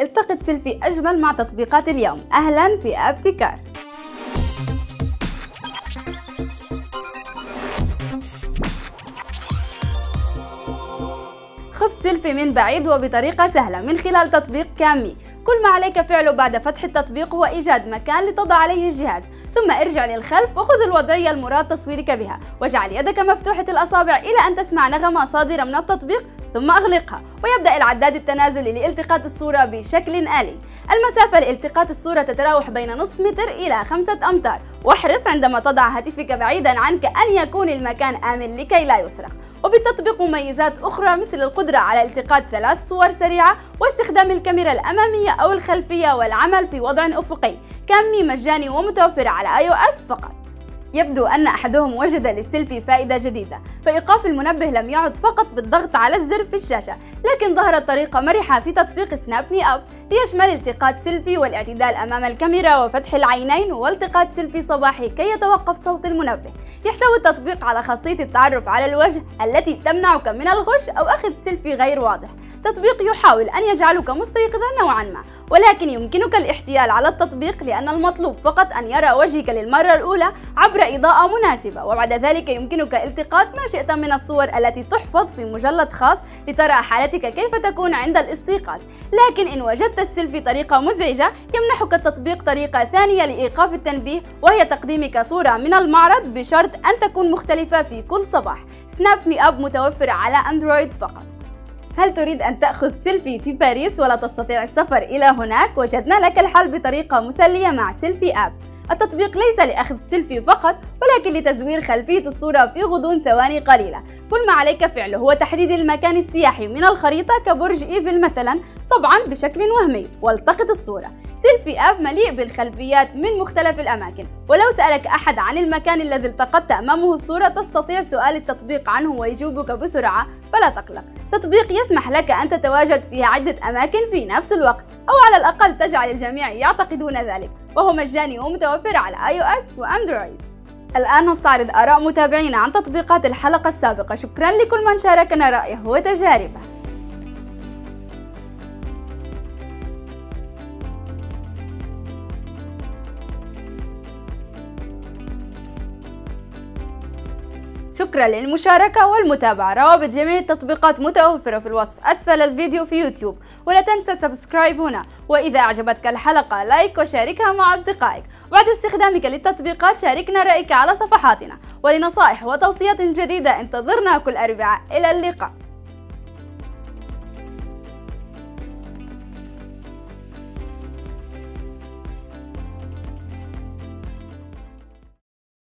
التقط سيلفي أجمل مع تطبيقات اليوم. أهلا في ابتكار خذ سيلفي من بعيد وبطريقة سهلة من خلال تطبيق CamMe. كل ما عليك فعله بعد فتح التطبيق هو إيجاد مكان لتضع عليه الجهاز. ثم ارجع للخلف وخذ الوضعية المراد تصويرك بها. واجعل يدك مفتوحة الأصابع إلى أن تسمع نغمة صادرة من التطبيق. ثم أغلقها ويبدأ العداد التنازلي لالتقاط الصورة بشكل آلي. المسافة لالتقاط الصورة تتراوح بين نصف متر إلى خمسة أمتار. واحرص عندما تضع هاتفك بعيدا عنك أن يكون المكان آمن لكي لا يسرق. وبالتطبيق مميزات أخرى مثل القدرة على التقاط ثلاث صور سريعة واستخدام الكاميرا الأمامية أو الخلفية والعمل في وضع أفقي. CamMe مجاني ومتوفر على iOS فقط. يبدو أن أحدهم وجد للسيلفي فائدة جديدة. فإيقاف المنبه لم يعد فقط بالضغط على الزر في الشاشة لكن ظهرت طريقة مرحة في تطبيق Snap Me Up ليشمل التقاط سيلفي والاعتدال أمام الكاميرا وفتح العينين والتقاط سيلفي صباحي كي يتوقف صوت المنبه. يحتوي التطبيق على خاصية التعرف على الوجه التي تمنعك من الغش أو أخذ سيلفي غير واضح. تطبيق يحاول أن يجعلك مستيقظا نوعا ما ولكن يمكنك الاحتيال على التطبيق لأن المطلوب فقط أن يرى وجهك للمرة الأولى عبر إضاءة مناسبة وبعد ذلك يمكنك التقاط ما شئت من الصور التي تحفظ في مجلد خاص لترى حالتك كيف تكون عند الاستيقاظ. لكن إن وجدت السيلفي طريقة مزعجة يمنحك التطبيق طريقة ثانية لإيقاف التنبيه وهي تقديمك صورة من المعرض بشرط أن تكون مختلفة في كل صباح. Snap Me Up متوفر على أندرويد فقط. هل تريد أن تأخذ سيلفي في باريس ولا تستطيع السفر إلى هناك؟ وجدنا لك الحل بطريقة مسلية مع سيلفي آب. التطبيق ليس لأخذ سيلفي فقط ولكن لتزوير خلفية الصورة في غضون ثواني قليلة. كل ما عليك فعله هو تحديد المكان السياحي من الخريطة كبرج إيفل مثلا طبعا بشكل وهمي والتقط الصورة. سيلفي أب مليء بالخلفيات من مختلف الأماكن. ولو سألك أحد عن المكان الذي التقطت أمامه الصورة تستطيع سؤال التطبيق عنه ويجوبك بسرعة فلا تقلق. تطبيق يسمح لك أن تتواجد في عدة أماكن في نفس الوقت أو على الأقل تجعل الجميع يعتقدون ذلك. وهو مجاني ومتوفر على iOS وأندرويد. الآن نستعرض آراء متابعينا عن تطبيقات الحلقة السابقة. شكرا لكل من شاركنا رأيه وتجاربه. شكرا للمشاركة والمتابعة. روابط جميع التطبيقات متوفرة في الوصف. أسفل الفيديو في يوتيوب. ولا تنسى subscribe هنا. وإذا أعجبتك الحلقة like وشاركها مع أصدقائك. بعد استخدامك للتطبيقات شاركنا رأيك على صفحاتنا. ولنصائح وتوصيات جديدة انتظرنا كل أربعاء. إلى اللقاء.